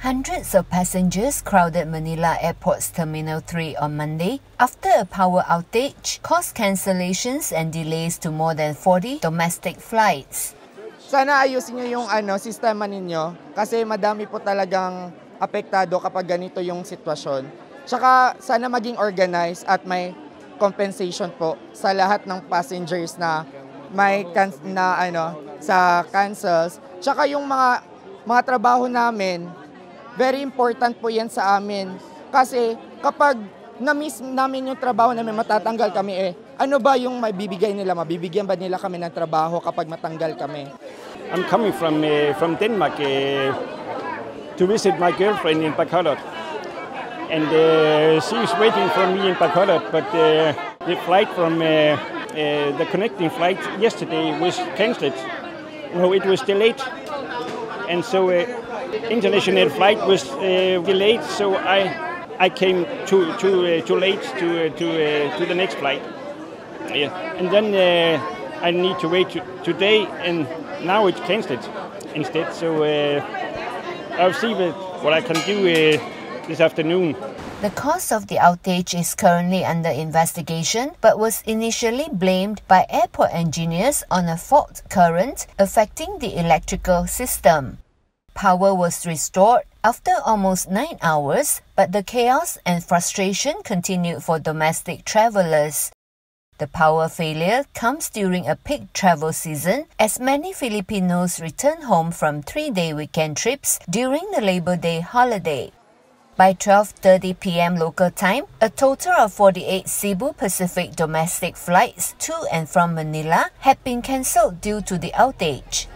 Hundreds of passengers crowded Manila Airport's Terminal 3 on Monday after a power outage caused cancellations and delays to more than 40 domestic flights. Sana ayusin niyo yung ano, sistema ninyo kasi madami po talagang apektado kapag ganito yung sitwasyon. Tsaka sana maging organized at may compensation po sa lahat ng passengers na may na ano sa cancels. Tsaka yung mga mga trabaho namin, very important po yan sa amin. Kasi kapag na-miss namin yung trabaho namin, matatanggal kami eh. Ano ba yung mabibigay nila? Mabibigyan ba nila kami ng trabaho kapag matanggal kami? I'm coming from uh, from Denmark uh, to visit my girlfriend in Bacolod, and uh, she waiting for me in Bacolod. But uh, the flight from uh, uh, the connecting flight yesterday was cancelled. No, it was delayed, and so uh, international flight was uh, delayed. So I I came too too uh, too late to uh, to uh, to the next flight. Yeah, and then uh, I need to wait to, today, and now it's cancelled instead. So uh, I'll see what, I can do this afternoon. The cause of the outage is currently under investigation but was initially blamed by airport engineers on a fault current affecting the electrical system. Power was restored after almost nine hours, but the chaos and frustration continued for domestic travelers. The power failure comes during a peak travel season as many Filipinos return home from three-day weekend trips during the Labor Day holiday. By 12:30 p.m. local time, a total of 48 Cebu Pacific domestic flights to and from Manila had been cancelled due to the outage.